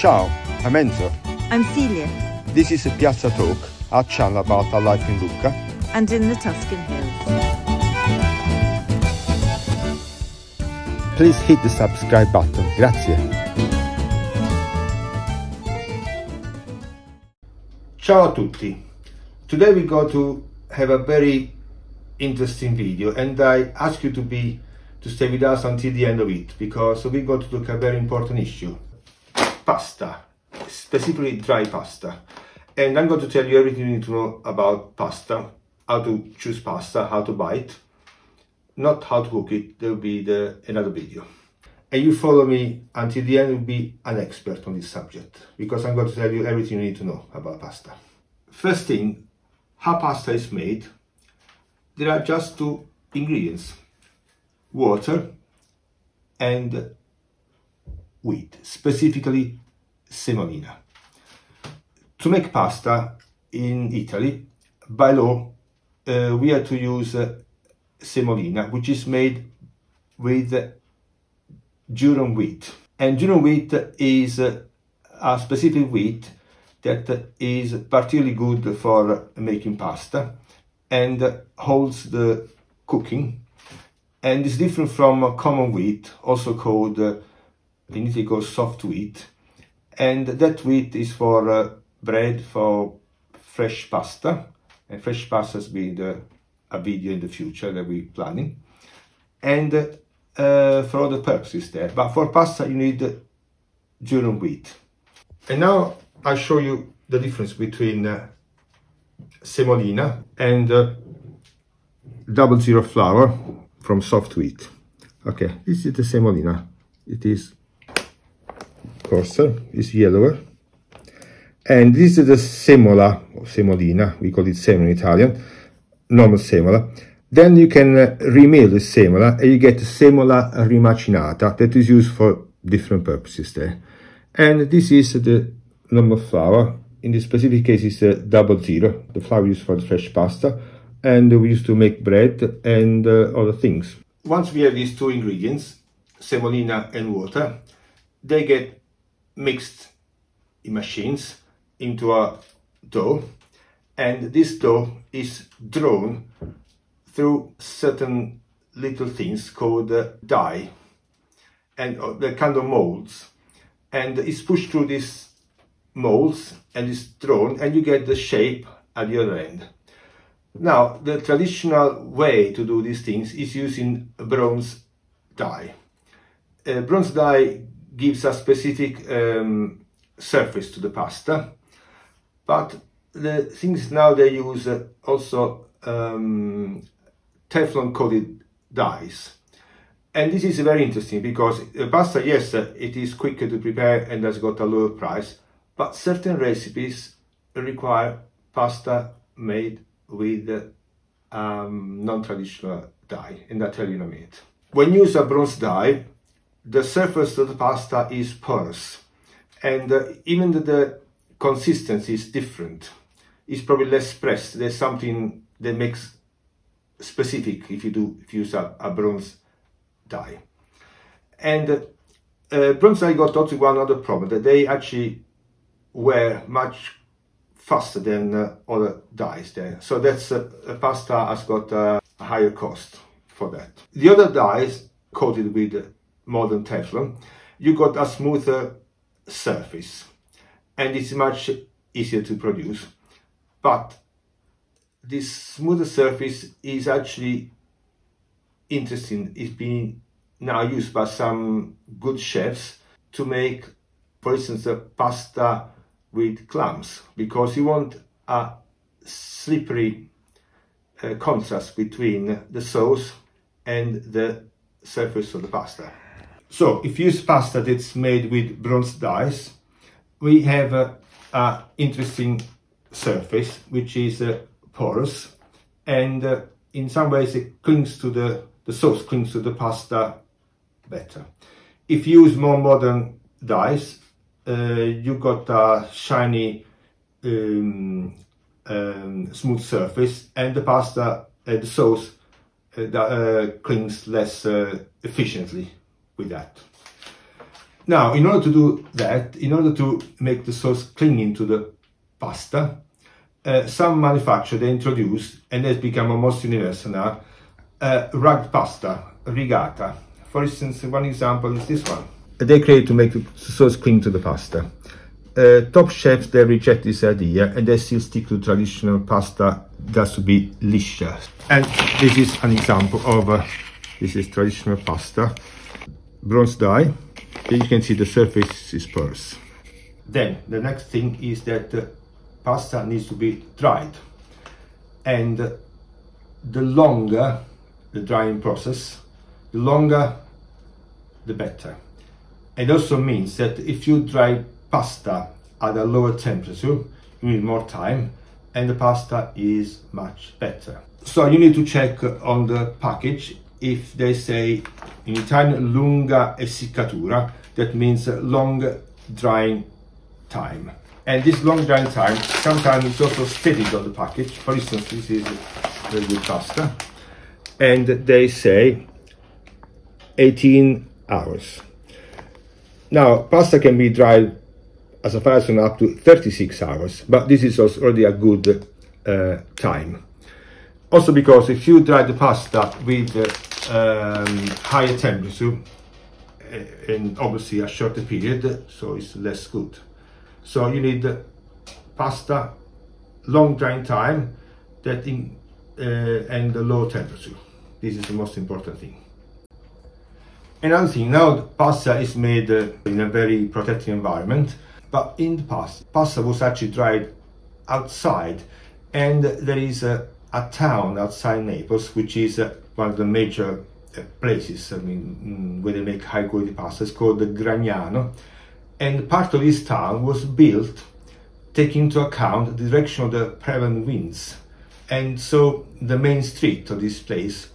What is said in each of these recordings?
Ciao, I'm Enzo. I'm Celia, This is a Piazza Talk, our channel about our life in Lucca. and in the Tuscan Hills. Please hit the subscribe button. Grazie. Ciao a tutti. Today we go to have a very interesting video and I ask you to be to stay with us until the end of it because we got to look at a very important issue. Pasta, specifically dry pasta. And I'm going to tell you everything you need to know about pasta, how to choose pasta, how to buy it, not how to cook it, there will be the, another video. And you follow me until the end, you'll be an expert on this subject because I'm going to tell you everything you need to know about pasta. First thing, how pasta is made. There are just two ingredients water and wheat, specifically semolina. To make pasta in Italy, by law, uh, we have to use uh, semolina, which is made with durum wheat. And durum wheat is uh, a specific wheat that is particularly good for making pasta and holds the cooking and is different from common wheat, also called uh, in Italy called soft wheat. And that wheat is for uh, bread, for fresh pasta, and fresh pasta has been a video in the future that we're planning, and uh, for other purposes there. But for pasta, you need durum wheat. And now I'll show you the difference between uh, semolina and uh, double zero flour from soft wheat. Okay, this is the semolina. It is coarser, is yellower. And this is the semola, or semolina, we call it semola in Italian, normal semola. Then you can uh, remill the semola and you get semola rimacinata that is used for different purposes there. And this is the normal flour. In this specific case, it's a double zero, the flour used for the fresh pasta. And we used to make bread and uh, other things. Once we have these two ingredients, semolina and water, they get mixed in machines into a dough. And this dough is drawn through certain little things called uh, die and uh, the kind of molds and it's pushed through these molds and is drawn and you get the shape at the other end. Now the traditional way to do these things is using bronze die. Uh, bronze die gives a specific um, surface to the pasta but the things now they use also um, Teflon coated dies. And this is very interesting because pasta, yes, uh, it is quicker to prepare and has got a lower price, but certain recipes require pasta made with um, non-traditional die, and I'll tell you in a minute. When you use a bronze die, the surface of the pasta is porous, and uh, even the, the consistency is different. It's probably less pressed. There's something that makes specific if you do if you use a, a bronze die. And uh, bronze die got also one other problem that they actually wear much faster than uh, other dies there. So that's uh, pasta has got a higher cost for that. The other dies coated with modern Teflon, you got a smoother surface and it's much easier to produce. But this smoother surface is actually interesting. It's being now used by some good chefs to make, for instance, a pasta with clams because you want a slippery uh, contrast between the sauce and the surface of the pasta. So if you use pasta that's made with bronze dies, we have a, interesting surface which is uh, porous and uh, in some ways it clings to the the sauce clings to the pasta better. If you use more modern dies uh, you got a shiny um, um, smooth surface and the pasta uh, the sauce uh, uh, clings less uh, efficiently with that Now, in order to do that, in order to make the sauce clinging to the pasta, uh, some manufacturers introduced, and has become almost universal now, uh, rugged pasta, rigata. For instance, one example is this one. They create to make the sauce cling to the pasta. Uh, top chefs they reject this idea and they still stick to traditional pasta that to be liscia. And this is an example of uh, this is traditional pasta, bronze die. you can see the surface is porous. Then the next thing is that pasta needs to be dried, and the longer the drying process, the longer the better. It also means that if you dry pasta at a lower temperature, you need more time and the pasta is much better. So you need to check on the package if they say in Italian lunga essiccatura, that means long drying time. And this long drying time, sometimes it's also stated on the package. For instance, this is very good pasta. And they say 18 hours. Now, pasta can be dried as a far up to 36 hours, but this is already a good uh, time. Also because if you dry the pasta with uh, um, higher temperature, uh, and obviously a shorter period, so it's less good. So you need pasta, long drying time, that in, uh, and a low temperature. This is the most important thing. Another thing, now pasta is made uh, in a very protected environment, but in the past, pasta was actually dried outside, and there is a, a town outside Naples, which is uh, one of the major uh, places, I mean, mm, where they make high quality pasta. It's called the Gragnano, and part of this town was built taking into account the direction of the prevalent winds. And so the main street of this place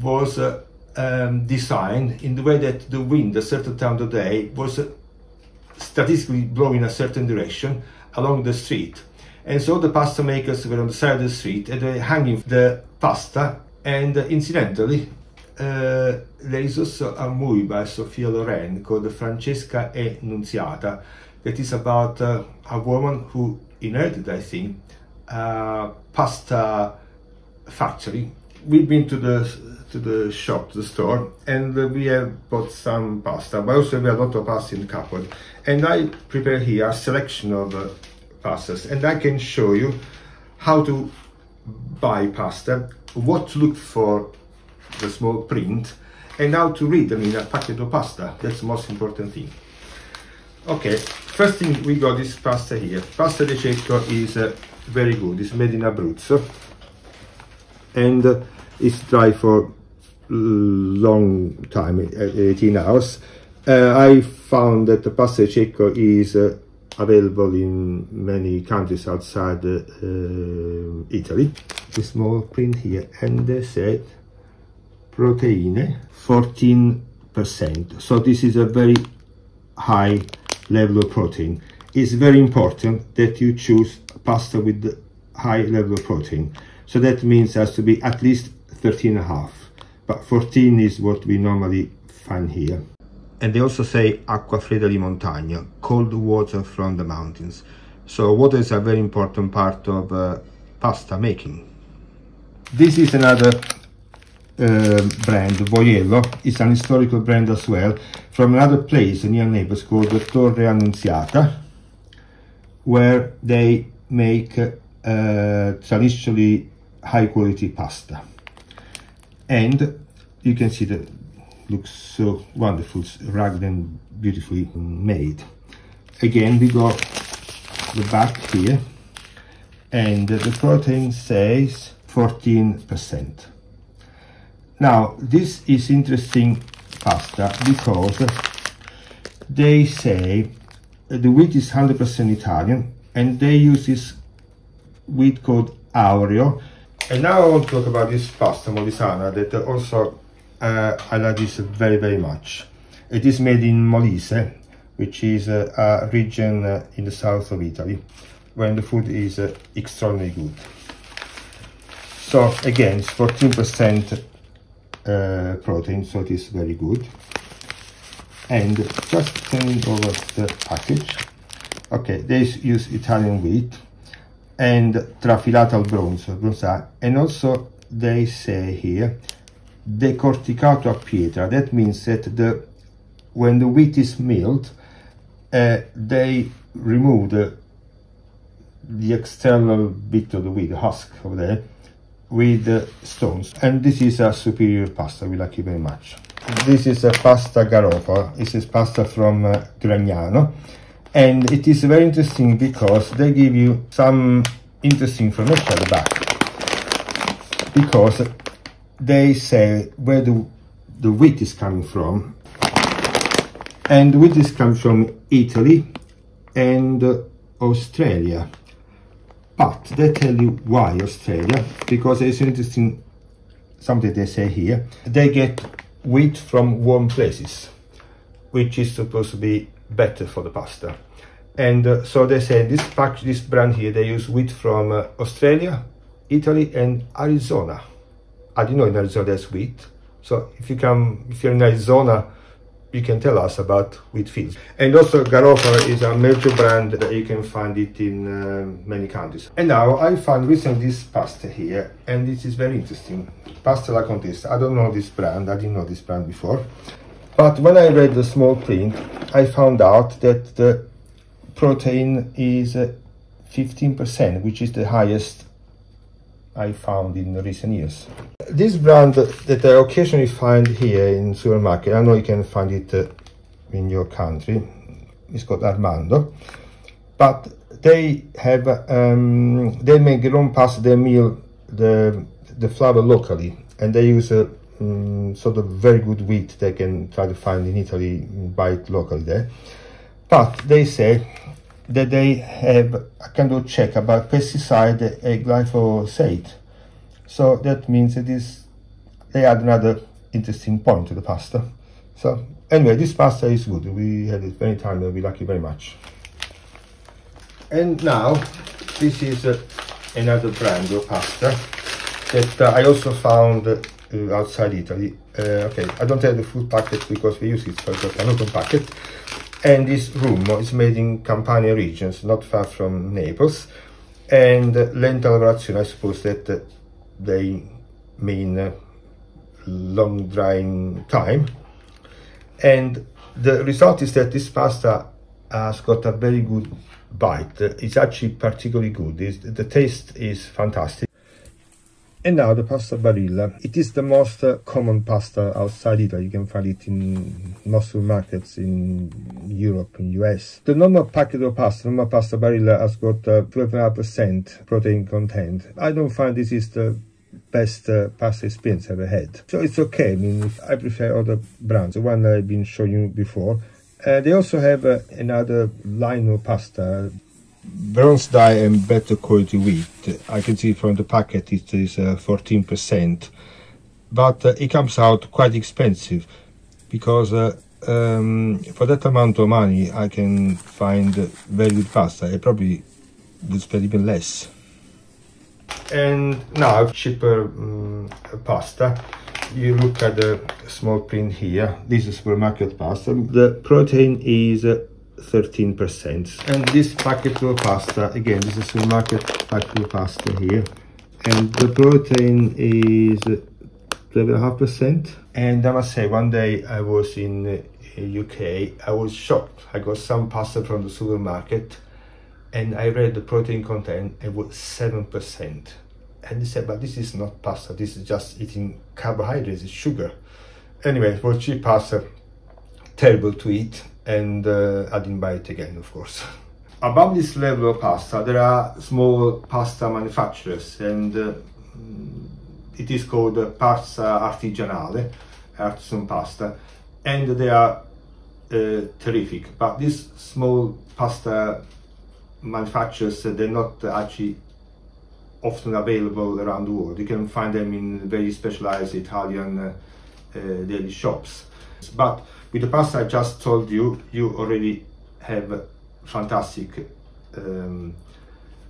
was uh, um, designed in the way that the wind at a certain time of the day was uh, statistically blowing a certain direction along the street. And so the pasta makers were on the side of the street and they were hanging the pasta. And uh, incidentally, uh, there is also a movie by Sophia Loren called Francesca e Nunziata that is about uh, a woman who inherited, I think, a pasta factory. We've been to the to the shop, the store, and we have bought some pasta, but also we have a lot of pasta in the cupboard. And I prepare here a selection of uh, pastas, and I can show you how to buy pasta, what to look for the small print, and how to read them in a packet of pasta. That's the most important thing. Okay, first thing we got is pasta here. Pasta De Cecco is uh, very good. It's made in Abruzzo and uh, it's dry for long time, 18 hours. Uh, I found that the pasta cecco is uh, available in many countries outside uh, Italy. The small print here, and they said protein 14%. So this is a very high level of protein. It's very important that you choose pasta with high level of protein. So that means has to be at least 13 and a half. But 14 is what we normally find here. And they also say acqua fredda di montagna, cold water from the mountains. So water is a very important part of uh, pasta making. This is another uh, brand, Voiello. It's an historical brand as well, from another place near Naples called Torre Annunziata, where they make uh, traditionally high quality pasta. And you can see that looks so wonderful, rugged and beautifully made. Again, we got the back here, and the protein says 14%. Now, this is interesting pasta because they say the wheat is 100% Italian and they use this wheat called Aureo. And now I want to talk about this pasta molisana that also uh, I like this very very much. It is made in Molise, which is uh, a region uh, in the south of Italy, where the food is uh, extraordinarily good. So again, it's 14% uh, protein, so it is very good. and just turning over the package. Okay they use italian wheat and trafilato al bronzo bronza and also they say here decorticato a pietra. That means that the when the wheat is milled uh, they remove the the external bit of the wheat the husk over there with the stones. And this is a superior pasta we like it very much. This is a pasta Garofalo this is pasta from uh, Gragnano and it is very interesting because they give you some interesting information at the back. Because they say where the, the wheat is coming from. And wheat is coming from Italy and uh, Australia but they tell you why Australia because it's interesting something they say here. They get wheat from warm places which is supposed to be better for the pasta. And uh, so they say this pack this brand here they use wheat from uh, Australia Italy and Arizona. I didn't know in Arizona there's wheat. So if you come if you're in Arizona you can tell us about wheat fields. And also Garofalo is a major brand that you can find it in uh, many countries. And now I found recently this pasta here and this is very interesting. Pasta la Contessa. I don't know this brand, I didn't know this brand before. But when I read the small print, I found out that the protein is 15%, uh, which is the highest I found in recent years. This brand that I occasionally find here in supermarket, I know you can find it uh, in your country, it's called Armando, but they have, um, they make their own pasta, they mill the, the flour locally, and they use a um, sort of very good wheat they can try to find in Italy, buy it locally there. But they say that they have a kind of check about pesticide and glyphosate. So that means it is they add another interesting point to the pasta. So anyway, this pasta is good. We had it many times and we like it very much. And now this is uh, another brand of pasta that uh, I also found uh, outside Italy. Uh, okay, I don't have the full packet because we use it, so I got another packet and this rummo is made in Campania regions, not far from Naples. And lenta lavorazione, I suppose that uh, they mean uh, long drying time. And the result is that this pasta has got a very good bite. It's actually particularly good. It's, the taste is fantastic. And now the pasta barilla. It is the most uh, common pasta outside Italy. You can find it in most markets in Europe and US. The normal packet of pasta, normal pasta barilla has got 12.5% uh, protein content. I don't find this is the best uh, pasta experience I've ever had. So it's okay. I mean, I prefer other brands, the one I've been showing you before. Uh, they also have uh, another line of pasta bronze die and better quality wheat. I can see from the packet it is 14%, uh, but uh, it comes out quite expensive because uh, um, for that amount of money I can find very good pasta. I probably would spend even less. And now cheaper um, pasta. You look at the small print here. This is supermarket pasta. The protein is 13%. And this packet of pasta, again, this is a market packet of pasta here. And the protein is 12.5%. And I must say, one day I was in UK, uh, I was shocked. I got some pasta from the supermarket and I read the protein content, it was 7%. And they said, but this is not pasta, this is just eating carbohydrates, it's sugar. Anyway, for cheap pasta, terrible to eat and uh, I didn't buy it again, of course. Above this level of pasta, there are small pasta manufacturers and uh, it is called uh, pasta artigianale, artisan pasta, and they are uh, terrific. But these small pasta manufacturers, they're not actually often available around the world. You can find them in very specialized Italian uh, uh, daily shops. But with the pasta I just told you, you already have fantastic, um,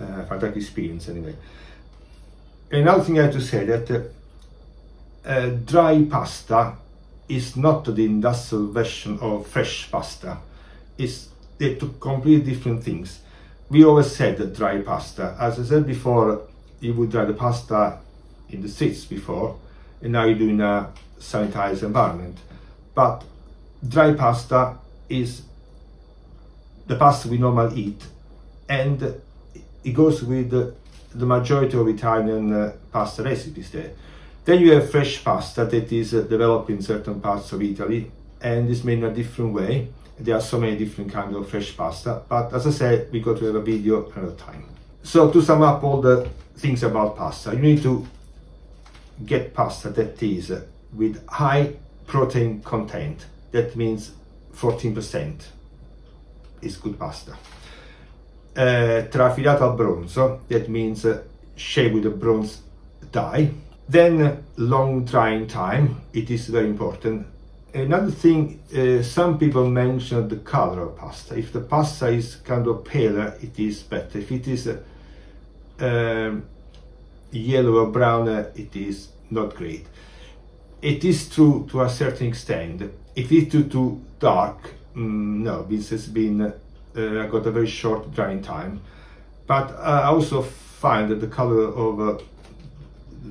uh, fantastic experience anyway. Another thing I have to say that uh, dry pasta is not the industrial version of fresh pasta. It's they two completely different things. We always said that dry pasta. As I said before, you would dry the pasta in the streets before, and now you do in a sanitized environment. But dry pasta is the pasta we normally eat, and it goes with the, majority of Italian uh, pasta recipes there. Then you have fresh pasta that is uh, developed in certain parts of Italy and is made in a different way. There are so many different kinds of fresh pasta, but as I said, we got to have a video another time. So to sum up all the things about pasta, you need to get pasta that is uh, with high protein content. That means 14% is good pasta. Uh, trafilato al bronzo, that means uh, shaved with a bronze die. Then long drying time, it is very important. Another thing, uh, some people mention the color of pasta. If the pasta is kind of paler, it is better. If it is uh, um, yellow or brown, uh, it is not great. It is true to a certain extent. It is too, too dark, mm, no, this has been uh, got a very short drying time. But I also find that the color of uh,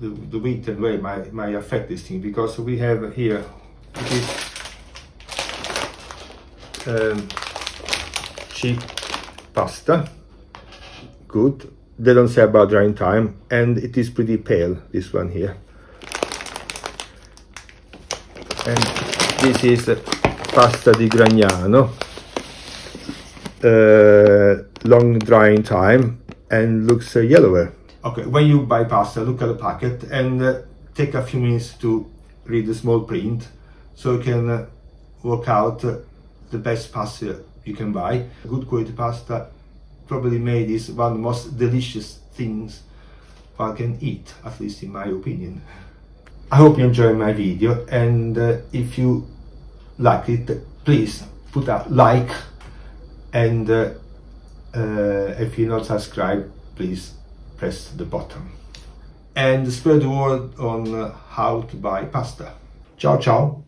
the, the wheat and whey might, might affect this thing because we have here it is um, cheap pasta. Good. They don't say about drying time. And it is pretty pale this one here. And this is pasta di Gragnano. Uh, long drying time and looks uh, yellower. Okay when you buy pasta look at the packet and uh, take a few minutes to read the small print so you can uh, work out uh, the best pasta you can buy. Good quality pasta probably made is one of the most delicious things one can eat at least in my opinion i hope you enjoyed my video and uh, if you like it please put a like and uh, uh, if you're not subscribed please press the button and spread the word on uh, how to buy pasta. Ciao ciao!